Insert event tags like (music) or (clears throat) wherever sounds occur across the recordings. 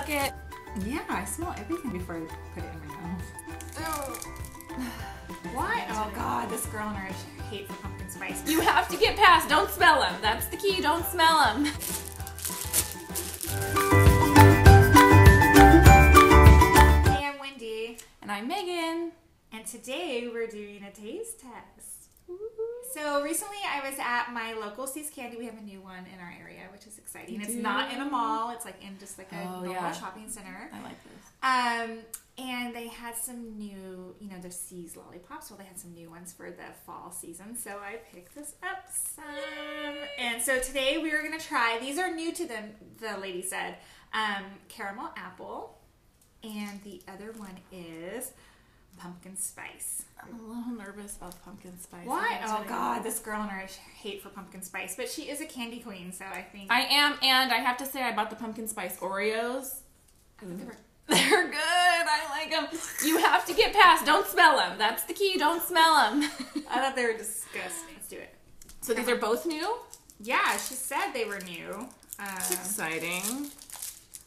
bucket. Yeah, I smell everything before I put it in my mouth. Why? Oh god, this girl and her hate for pumpkin spice. You have to get past. Don't smell them. That's the key. Don't smell them. Hey, I'm Wendy, And I'm Megan. and today we're doing a taste test. So recently I was at my local See's Candy. We have a new one in our area, which is exciting. You It's do? not in a mall. It's like in just like a Oh, yeah. shopping center. I like this. Um, and they had some new, you know, the See's lollipops. Well, they had some new ones for the fall season, so I picked this up some. And so today we are gonna try. These are new to them. The lady said, um, caramel apple, and the other one is pumpkin spice. I'm a little nervous about pumpkin spice. Why? Oh. God, this girl and her hate for pumpkin spice, but she is a candy queen, so I think I am, and I have to say, I bought the pumpkin spice Oreos. I think they were- (laughs) They're good. I like them. You have to get past. Don't smell them. That's the key. Don't smell them. I thought they were disgusting. Let's do it. so these are both new. Yeah, she said they were new. Um, Exciting.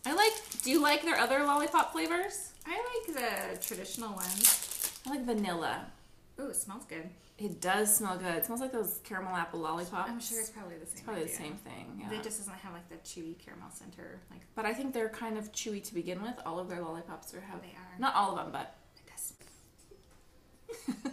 I like. Do you like their other lollipop flavors? I like the traditional ones. I like vanilla. Ooh, it smells good. It does smell good. It smells like those caramel apple lollipops. I'm sure it's probably the same. It's probably the same thing. Yeah. It just doesn't have like the chewy caramel center. Like But I think they're kind of chewy to begin with. All of their lollipops are how they are. Not all of them, but. It does. (laughs)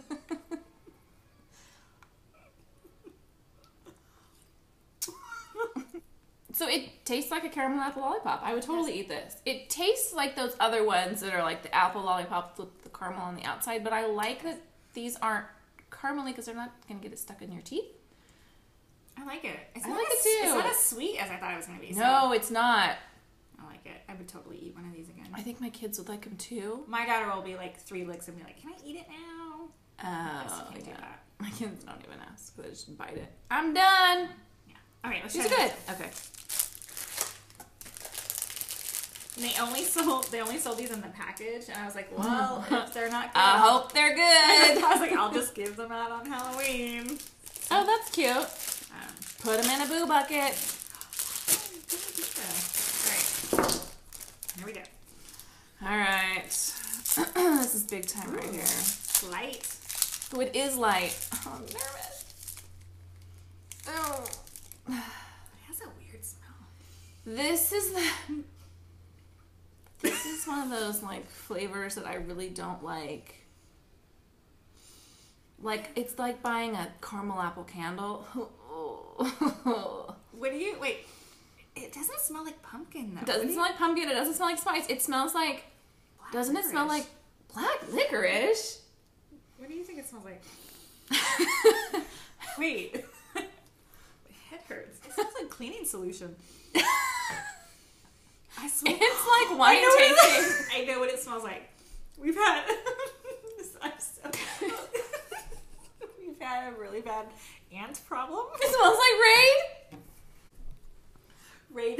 So it tastes like a caramel apple lollipop. I would totally eat this. It tastes like those other ones that are like the apple lollipops with the caramel on the outside, but I like that these aren't caramely because they're not going to get it stuck in your teeth. I like it. It's I not like as, it too. It's not as sweet as I thought it was gonna be. so No, it's not. I like it. I would totally eat one of these again. I think my kids would like them too. My daughter will be like three licks and be like, "Can I eat it now?" Oh, Yes, you can do yeah. (laughs) My kids don't even ask. They just bite it. I'm done. Yeah. All right, let's These try are this. good. Okay. And they only (laughs) sold they only sold these in the package, and I was like, (laughs) "Well, if they're not good, I hope they're good. (laughs) I was like, I'll just give them out on Halloween." oh, that's cute. Um, Put them in a boo bucket. Alright. Here we go. All right. (clears throat) this is big time right here. Light. Oh, it is light. Oh, I'm nervous. Oh. (sighs) It has a weird smell. This is the. Is one of those like flavors that I really don't like. Like it's like buying a caramel apple candle. (laughs) What do you wait? It doesn't smell like pumpkin though. It doesn't smell like pumpkin. It doesn't smell like spice. It smells like. Black Doesn't it smell like black licorice? What do you think it smells like? (laughs) Wait. (laughs) My head hurts. It smells like cleaning solution. I (laughs) swear. It's like wine I know, what tasting. it, I know what it smells like. We've had. (laughs) So, (laughs) we've had a really bad ant problem. It smells like raid.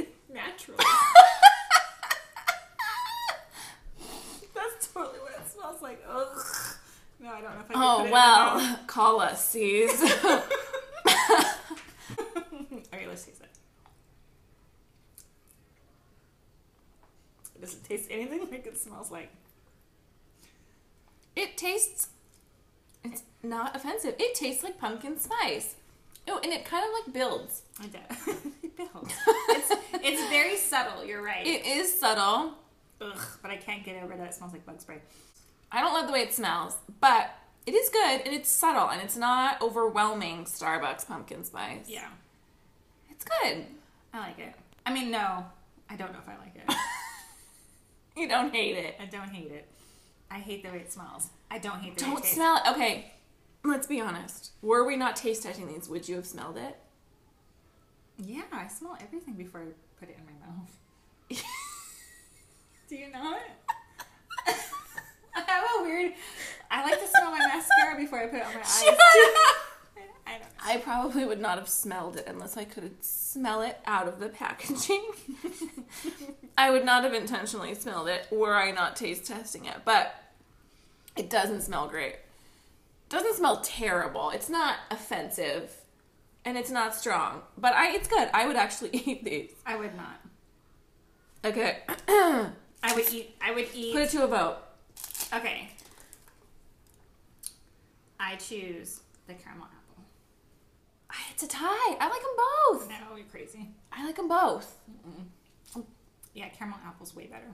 Raid natural. That's totally what it smells like. Ugh. No, I don't know if I can Oh put it in well, my call us, C's. mouth. okay, let's taste it. Does it taste anything (laughs) like it smells like? It tastes. It's not offensive. It tastes like pumpkin spice. Oh, and it kind of like builds. I do. (laughs) it builds. (laughs) It's, it's very subtle, you're right. It is subtle. Ugh, but I can't get over that it smells like bug spray. I don't love the way it smells, but it is good and it's subtle and it's not overwhelming Starbucks pumpkin spice. Yeah. It's good. I like it. I mean, no, I don't know if I like it. (laughs) You don't hate it. I don't hate it. I hate the way it smells. I don't hate the way Don't it tastes. smell it. Okay, let's be honest. Were we not taste testing these, would you have smelled it? Yeah, I smell everything before I put it in my mouth. (laughs) Do you not? (laughs) I have a weird. I like to smell my mascara before I put it on my eyes. Shut too. up. I. I probably would not have smelled it unless I could smell it out of the packaging. I would not have intentionally smelled it were I not taste testing it, but it doesn't smell great. doesn't smell terrible. It's not offensive and it's not strong, but I it's good. I would actually (laughs) eat these. I would not. Okay. I would eat. I would eat. Put it to a vote. Okay. I choose the caramel apple. It's a tie. I like them both. No, you're crazy. I like them both. Yeah, caramel apple's way better.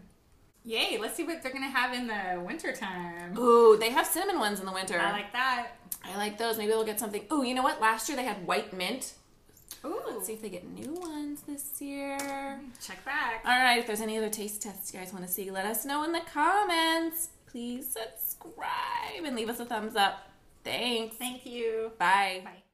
Yay, let's see what they're gonna have in the wintertime. Ooh, they have cinnamon ones in the winter. I like that. I like those. Maybe we'll get something. Ooh, you know what? Last year they had white mint. Ooh. Let's see if they get new ones this year. Check back. All right, if there's any other taste tests you guys want to see, let us know in the comments. Please subscribe and leave us a thumbs up. Thanks. Thank you. Bye. Bye.